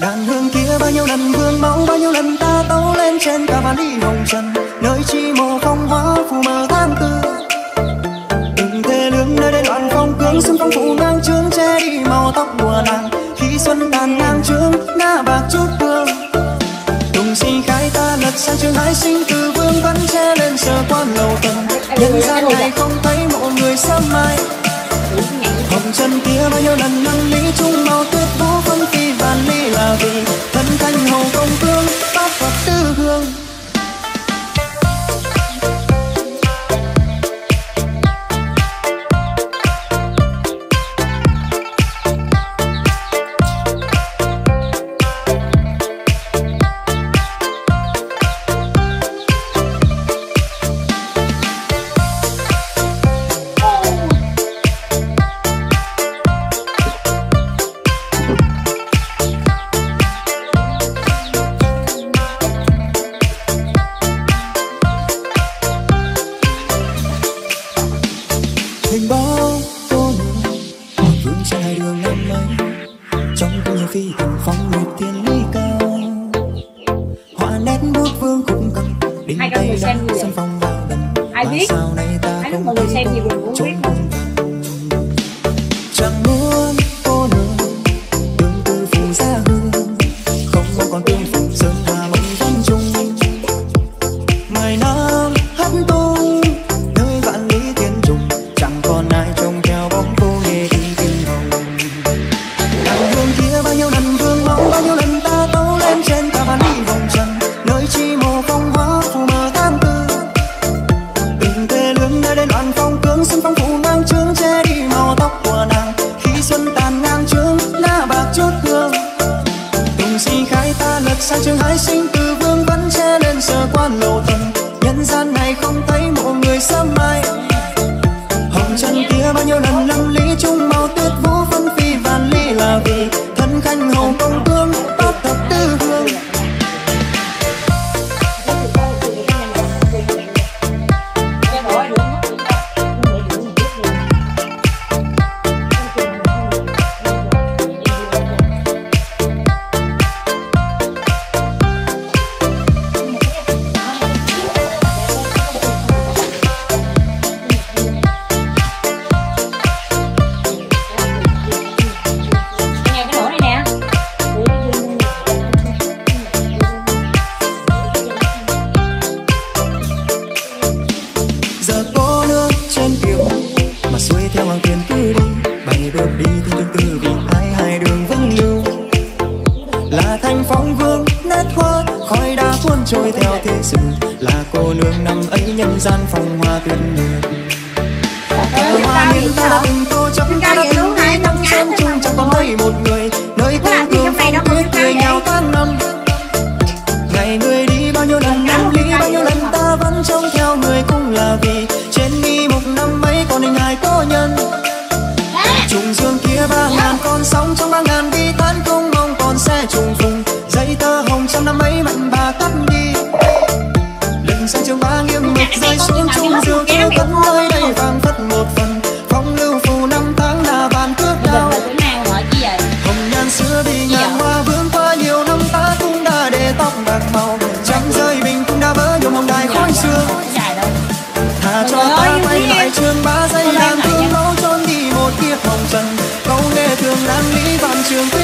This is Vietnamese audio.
đàn hương kia bao nhiêu lần vương máu bao nhiêu lần ta tấu lên trên cả vạn đi hồng trần nơi chi mồ không hóa phù mờ than tư. Từng thế lương nơi đây loạn phong cương xuân phong phụ ngang trướng che đi màu tóc mùa nàng khi xuân tàn ngang trướng na bạc chút tương tùng si khai ta lật sang trường hái sinh từ vương vẫn che lên sờ quan lầu tầng. Nhân gian này không thấy mộ người sớm mai chân kia bao nhiêu lần năn lý chung màu trong nhiều phi tình phong nguyệt thiên lý cao. Họa nét bút vương cũng cầm có tay nhiều sân phong vào gần. Ai biết? sao nay ta không mọi người thấy biết cùng chẳng muốn khai ta lật sang đi theo tương tư vì ai hai đường vững lưu. Là thành phong vương nét hoa khói đá cuốn trôi theo thế sự. Là cô nương năm ấy nhân gian phong hoa tuyệt Kẻ hoa niên ta đã từng tô chấp ta đã từng đi năm sơn chung chẳng có mấy một người. Nơi cô cường phong tuyết cười nhau tháng năm. Ngày người đi bao nhiêu lần năm lý bao nhiêu lần ta vẫn trông theo người cũng là vì. Trên mi một năm mấy còn hình hài có nhân ngàn sóng trong ba ngàn đi tán không mong còn xe trùng phùng. Dây tơ hồng trăm năm ấy mạnh bà cắt đi. Lần sang trường ba nghiêng mực rơi xuống trung dương kia cất nơi đây vàng phất một phần. Phong lưu phù năm tháng là bàn cước đao hồng nhan xưa bị ngàn hoa vướng qua nhiều năm ta cũng đã để tóc bạc màu. Trăng rơi bình cũng đã vỡ nhuộm hồng đài khói xưa lý